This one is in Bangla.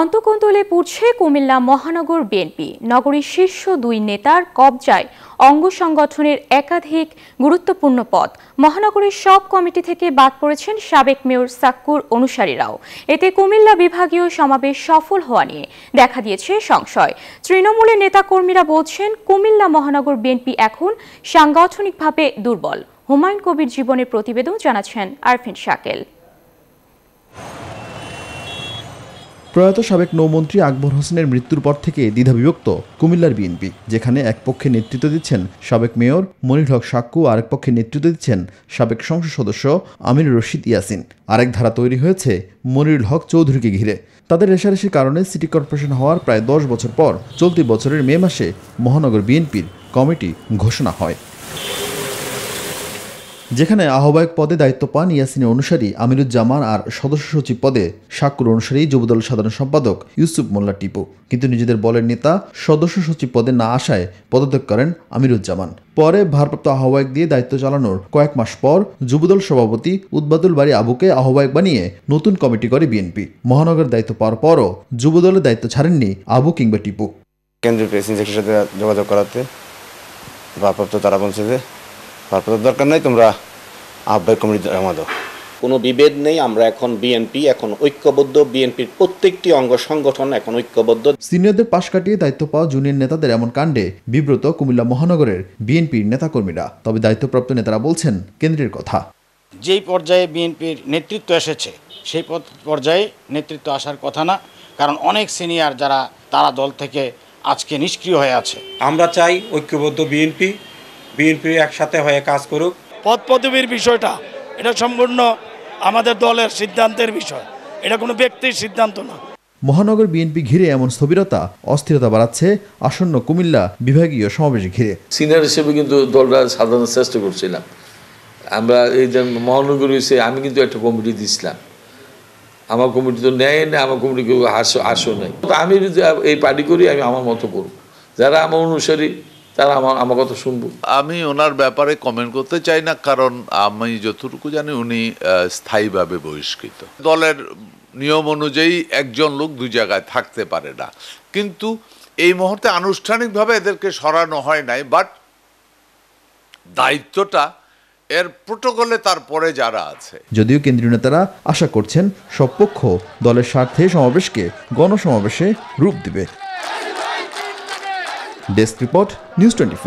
অন্তকন্তলে পুড়ছে কুমিল্লা মহানগর বিএনপি। নগরীর শীর্ষ দুই নেতার কবজায় অঙ্গ সংগঠনের একাধিক গুরুত্বপূর্ণ পদ। মহানগরীর সব কমিটি থেকে বাদ পড়েছেন সাবেক মেয়র সাক্কুর অনুসারীরাও। এতে কুমিল্লা বিভাগীয় সমাবেশ সফল হওয়া নিয়ে দেখা দিয়েছে সংশয়। তৃণমূলের নেতাকর্মীরা বলছেন, কুমিল্লা মহানগর বিএনপি এখন সাংগঠনিকভাবে দুর্বল। হুমায়ুন কবির জীবনের প্রতিবেদন জানাচ্ছেন আরফিন শাকেল। প্রয়াত সাবেক নৌমন্ত্রী আকবর হোসেনের মৃত্যুর পর থেকে দ্বিধাবিভক্ত কুমিল্লার বিএনপি, যেখানে এক পক্ষে নেতৃত্ব দিচ্ছেন সাবেক মেয়র মনির হক সাক্কু, আরেক পক্ষে নেতৃত্ব দিচ্ছেন সাবেক সংসদ সদস্য আমির রশিদ ইয়াসিন। আরেক ধারা তৈরি হয়েছে মনিরুল হক চৌধুরীকে ঘিরে। তাদের রেশারেশির কারণে সিটি কর্পোরেশন হওয়ার প্রায় দশ বছর পর চলতি বছরের মে মাসে মহানগর বিএনপির কমিটি ঘোষণা হয়। যেখানে আহ্বায়ক পদে দায়িত্ব পান ইয়াসিনের অনুসারী, আমিরুজ্জামান আর সদস্য সচিব পদে সাক্কুর অনুসারী, যুবদল সাধারণ সম্পাদক ইউসুফ মোল্লা টিপু। কিন্তু নিজেদের বলের নেতা সদস্য সচিব পদে না আসায় পদত্যাগ করেন আমিরুজ্জামান। পরে ভারপ্রাপ্ত আহ্বায়ক দিয়ে দায়িত্ব চালানোর কয়েক মাস পর যুবদল সভাপতি উদ্বাদুল বাড়ি আবুকে আহ্বায়ক বানিয়ে নতুন কমিটি করে বিএনপি। মহানগর দায়িত্ব পাওয়ার পরও যুবদলের দায়িত্ব ছাড়েননি আবু কিংবা টিপু। কেন্দ্রীয় সেক্রেটারির সাথে যোগাযোগ করাতে ভারপ্রাপ্ত তারা বলছে যে ভারপ্রাপ্ত দরকার নেই তোমরা আহ্বায়ক কমিটি জমা দাও। কোনো বিভেদ নেই আমরা এখন বিএনপি এখন ঐক্যবদ্ধ। বিএনপির প্রত্যেকটি অঙ্গ সংগঠন এখন ঐক্যবদ্ধ। সিনিয়রদের পাশ কাটিয়ে দায়িত্ব পাওয়া জুনিয়র নেতাদের এমন কাণ্ডে বিব্রত কুমিল্লা মহানগরের বিএনপির নেতাকর্মীরা। তবে দায়িত্বপ্রাপ্ত নেতারা বলছেন কেন্দ্রের কথা। যেই পর্যায়ে বিএনপির নেতৃত্ব এসেছে সেই পর্যায়ে নেতৃত্ব আসার কথা না কারণ অনেক সিনিয়র যারা তারা দল থেকে আজকে নিষ্ক্রিয় হয়ে আছে। আমরা চাই ঐক্যবদ্ধ বিএনপি বিএনপি একসাথে হয়ে কাজ করুক। পদ পদবীর বিষয়টা এটা সম্পূর্ণ আমাদের দলের সিদ্ধান্তের বিষয়। এটা কোনো ব্যক্তির সিদ্ধান্ত না। মহানগর বিএনপি ঘিরে এমন স্থবিরতা অস্থিরতা বাড়াচ্ছে আসন্ন কুমিল্লা বিভাগীয় সমাবেশ ঘিরে। সিনিয়র হিসেবে কিন্তু দলটা সাধারণ চেষ্টা করছিলাম। আমরা এই যে মহানগর হিসেবে আমি কিন্তু একটা কমিটি দিছিলাম। আমার কমিটি তো নেয় না আমার কমিটি কেউ আসো আসো নেই। আমি যদি এই পার্টি করি আমি আমার মতো করব। যারা আমার অনুসারী তারা আমার আমার কথা শুনব। আমি ওনার ব্যাপারে কমেন্ট করতে চাই না কারণ আমি যতটুকু জানি উনি স্থায়ীভাবে বহিষ্কৃত। দলের নিয়ম অনুযায়ী একজন লোক দুই জায়গায় থাকতে পারে না। কিন্তু এই মুহূর্তে আনুষ্ঠানিকভাবে এদেরকে সরানো হয় নাই বাট দায়িত্বটা এর প্রোটোকলে তারপরে যারা আছে। যদিও কেন্দ্রীয় নেতারা আশা করছেন সব পক্ষ দলের স্বার্থে সমাবেশকে গণসমাবেশে রূপ দিবে। Desk report news twenty